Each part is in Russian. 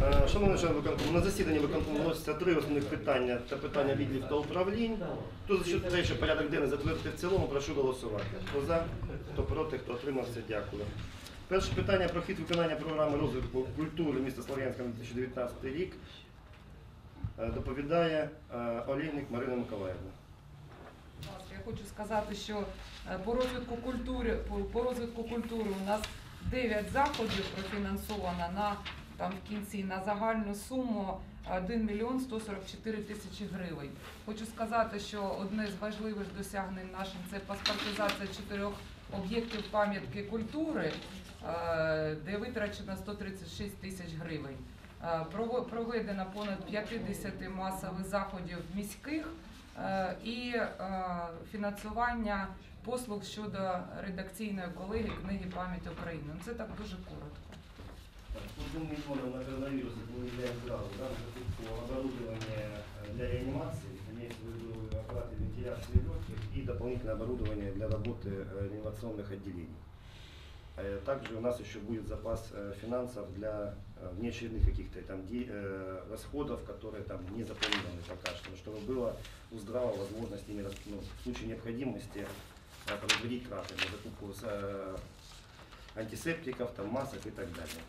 Е, Шановний член виконкому, на засіданні виконкому вносяться три основних питання та питання відділів та управлінь. Хто за те, що порядок денний затвердити в цілому, прошу голосувати. Хто за, хто проти, хто отримався, дякую. Перше питання про хід виконання програми розвитку культури міста Слов'янська на 2019 рік е, доповідає е, Олійник Марина Миколаївна. Я хочу сказати, що по розвитку культури, по розвитку культури у нас 9 заходів профінансовано на там в кінці на загальну суму 1 мільйон 144 тисячі гривень. Хочу сказати, що одне з важливих досягнень наших це паспортизація чотирьох об'єктів пам'ятки культури, е, де витрачено 136 тисяч гривень. Е, Проведено понад 50 масових заходів міських е, і е, фінансування послуг щодо редакційної колегії книги пам'яті України. Ну, Це так дуже коротко. Культурный фонд на коронавирус это мы являем сразу, да, закупку оборудования э, для реанимации, имеется в виду аппараты вентиляции легких и дополнительное оборудование для работы э, реанимационных отделений. Э, Также у нас еще будет запас финансов для внеочередных каких-то там расходов, которые там не запланированы пока что, чтобы было у здравого возможность ими ну, в случае необходимости производить траты на закупку антисептиков, там, масок и так далее.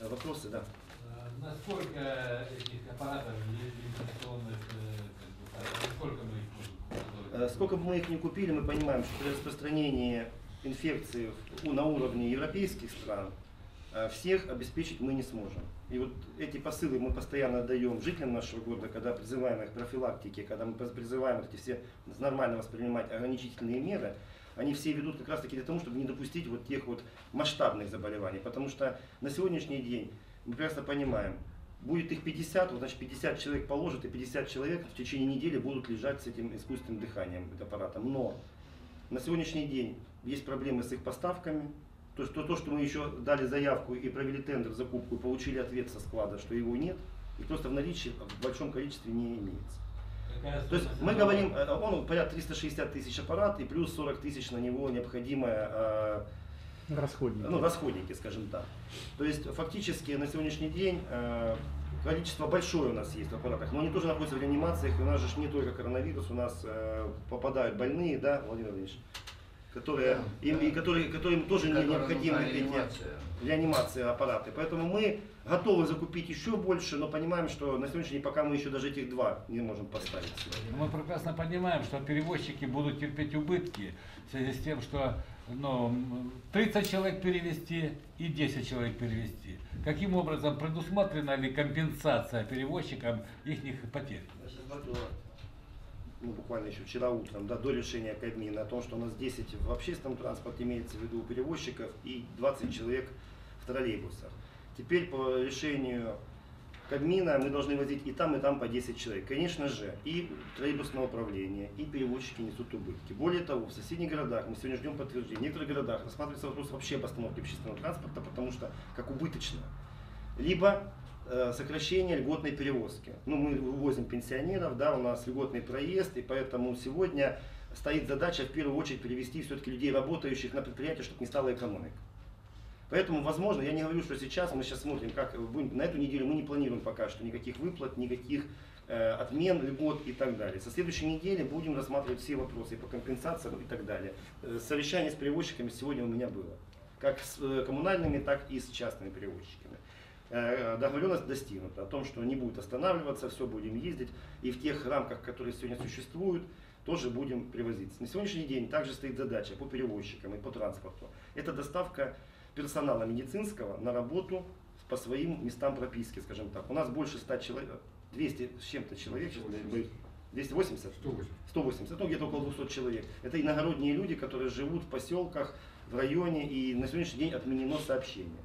Э, Вопросы, да. Э, Насколько этих аппаратов вентиляционных, э, сколько мы их можем Сколько бы мы их ни купили, мы понимаем, что при распространении инфекции на уровне европейских стран всех обеспечить мы не сможем. И вот эти посылы мы постоянно даем жителям нашего города, когда призываем их к профилактике, когда мы призываем эти все нормально воспринимать ограничительные меры, они все ведут как раз таки к тому, чтобы не допустить вот тех вот масштабных заболеваний. Потому что на сегодняшний день мы прекрасно понимаем, будет их 50, вот значит 50 человек положат, и 50 человек в течение недели будут лежать с этим искусственным дыханием, аппаратом. Но на сегодняшний день есть проблемы с их поставками. То, что, то, что мы еще дали заявку и провели тендер, закупку, получили ответ со склада, что его нет, и просто в наличии в большом количестве не имеется. То есть мы говорим, э, он порядка 360 тысяч аппарат и плюс 40 тысяч на него необходимое э, Расходники. ну, расходники, скажем так. То есть фактически на сегодняшний день э, количество большое у нас есть в аппаратах, но они тоже находятся в реанимациях, и у нас же не только коронавирус, у нас э, попадают больные, да, Владимир Владимирович, которые, им, и которые, которым тоже не Которым необходимы эти реанимация. реанимации аппараты. Поэтому мы готовы закупить еще больше, но понимаем, что на сегодняшний день пока мы еще даже этих два не можем поставить. Мы прекрасно понимаем, что перевозчики будут терпеть убытки в связи с тем, что ну, м, 30 человек перевести и 10 человек перевести. Каким образом предусмотрена ли компенсация перевозчикам их потерь? Ну, буквально еще вчера утром, да, до решения Кабмина о том, что у нас 10 в общественном транспорте имеется в виду у перевозчиков и 20 человек в троллейбусах. Теперь по решению Кабмина мы должны возить и там, и там по 10 человек. Конечно же, и троллейбусное управление, и перевозчики несут убытки. Более того, в соседних городах, мы сегодня ждем подтверждения, в некоторых городах рассматривается вопрос вообще об остановке общественного транспорта, потому что как убыточно. Либо сокращение льготной перевозки. Ну, мы вывозим пенсионеров, да, у нас льготный проезд, и поэтому сегодня стоит задача в первую очередь перевести все-таки людей, работающих на предприятии, чтобы не стала экономика. Поэтому, возможно, я не говорю, что сейчас, мы сейчас смотрим, как будем, на эту неделю мы не планируем пока что никаких выплат, никаких э, отмен, льгот и так далее. Со следующей недели будем рассматривать все вопросы по компенсациям и так далее. Э, совещание с перевозчиками сегодня у меня было. Как с э, коммунальными, так и с частными перевозчиками. Э, договоренность достигнута о том, что не будет останавливаться, все будем ездить. И в тех рамках, которые сегодня существуют, тоже будем привозить. На сегодняшний день также стоит задача по перевозчикам и по транспорту. Это доставка персонала медицинского на работу по своим местам прописки, скажем так. У нас больше 100 человек, 200 с чем-то человек, сейчас будет 280? 180. 180, ну где-то около 200 человек. Это иногородние люди, которые живут в поселках, в районе, и на сегодняшний день отменено сообщение.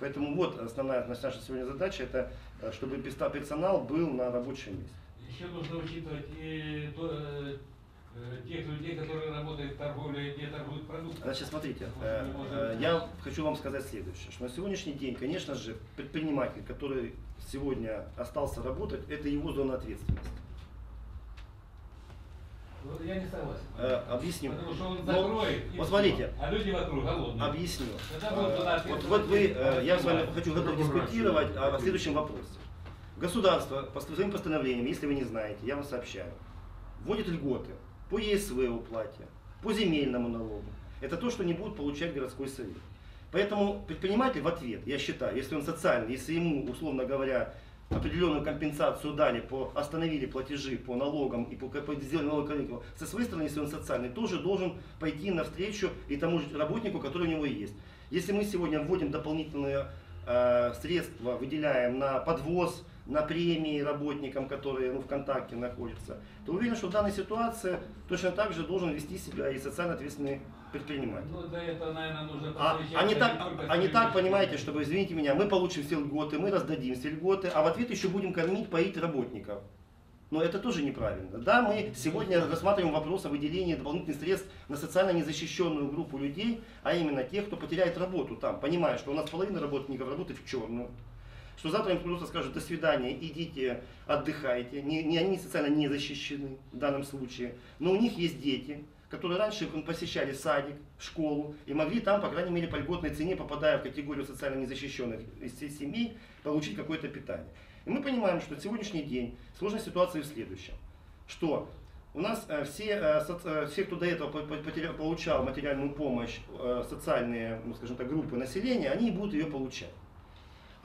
Поэтому вот основная наша сегодня задача, это э, чтобы персонал был на рабочем месте. Еще нужно учитывать и то, э, э, тех людей, которые работают в торговле, не торгуют продуктами. Значит, смотрите, э, э, я хочу вам сказать следующее, что на сегодняшний день, конечно же, предприниматель, который сегодня остался работать, это его зона ответственности. Ну, Я не согласен. Э, объясню. Потому что он Ну, закроет, и вот всё. смотрите. а люди вокруг голодные. Объясню. Тогда будут туда Э, ответы Вот, вот вы, э, я с вами хочу готов дискутировать о следующем вопросе. Государство по своим постановлениям, если вы не знаете, я вам сообщаю, вводит льготы по ЕСВ уплате, по земельному налогу. Это то, что не будет получать городской совет. Поэтому предприниматель в ответ, я считаю, если он социальный, если ему, условно говоря, определенную компенсацию дали, по, остановили платежи по налогам и по, по сделали налоговую коллегию, со своей стороны, если он социальный, тоже должен пойти навстречу и тому же работнику, который у него есть. Если мы сегодня вводим дополнительные э, средства, выделяем на подвоз, на премии работникам, которые ну, в контакте находятся, то уверен, что в данной ситуации точно так же должен вести себя и социально ответственный предприниматель. Ну, для этого, наверное, нужно А, а не так, а не так, понимаете, чтобы, извините меня, мы получим все льготы, мы раздадим все льготы, а в ответ еще будем кормить, поить работников. Но это тоже неправильно. Да, мы сегодня рассматриваем вопрос о выделении дополнительных средств на социально незащищенную группу людей, а именно тех, кто потеряет работу там, понимая, что у нас половина работников работает в черную, что завтра им просто скажут до свидания, идите, отдыхайте. Не, не они социально не защищены в данном случае, но у них есть дети, которые раньше посещали садик, школу и могли там, по крайней мере, по льготной цене, попадая в категорию социально незащищенных из семей, получить какое-то питание. И мы понимаем, что сегодняшний день сложная ситуация в следующем, что у нас э, все, э, э, все, кто до этого получал материальную помощь, социальные, ну, скажем так, группы населения, они будут ее получать.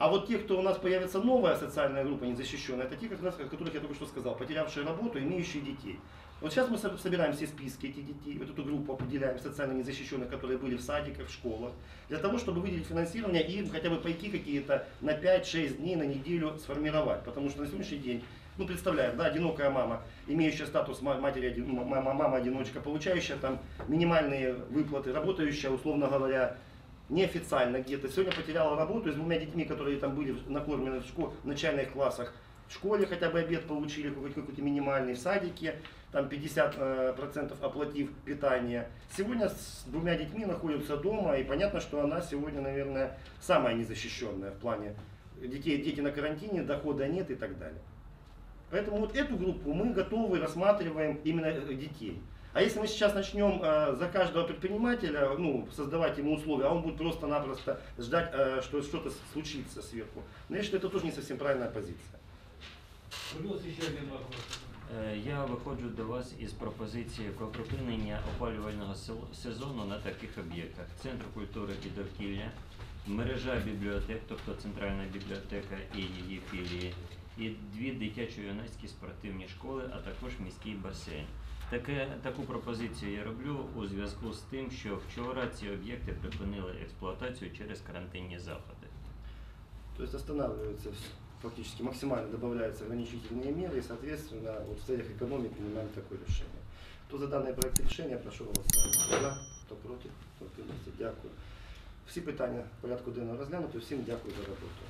А вот те, кто у нас появится новая социальная группа незащищенная, это те, которых я только что сказал, потерявшие работу, имеющие детей. Вот сейчас мы со- собираем все списки этих детей, вот эту группу определяем социально незащищенных, которые были в садиках, в школах, для того, чтобы выделить финансирование и хотя бы пойти какие-то на 5-6 дней, на неделю сформировать. Потому что на сегодняшний день, ну представляем, да, одинокая мама, имеющая статус ма- матери, мама-одиночка, получающая там минимальные выплаты, работающая, условно говоря, неофициально где-то. Сегодня потеряла работу с двумя детьми, которые там были накормлены в, школ- в начальных классах. В школе хотя бы обед получили какой-то, минимальный, в садике там 50% э, оплатив питание. Сегодня с двумя детьми находится дома, и понятно, что она сегодня, наверное, самая незащищенная в плане детей, дети на карантине, дохода нет и так далее. Поэтому вот эту группу мы готовы рассматриваем именно э, детей. А если мы сейчас начнем э, за каждого предпринимателя ну, создавать ему условия, а он будет просто-напросто ждать, э, что что-то случится сверху, ну, я считаю, это тоже не совсем правильная позиция. Плюс еще один вопрос. Е, Я виходжу до вас із пропозицією про припинення опалювального сел- сезону на таких об'єктах: Центр культури і довкілля, мережа бібліотек, тобто центральна бібліотека і її філії, і дві дитячо-юнацькі спортивні школи, а також міський басейн. Таке, таку пропозицію я роблю у зв'язку з тим, що вчора ці об'єкти припинили експлуатацію через карантинні заходи. То есть останавливаются вс- фактически максимально добавляются ограничительные меры и, соответственно, вот в целях экономии принимаем такое решение. Кто за данный проект решения, прошу голосувати. Хто за, хто проти, хто утримався. Дякую. Всі питання порядку денного розглянуто. Всім дякую за роботу.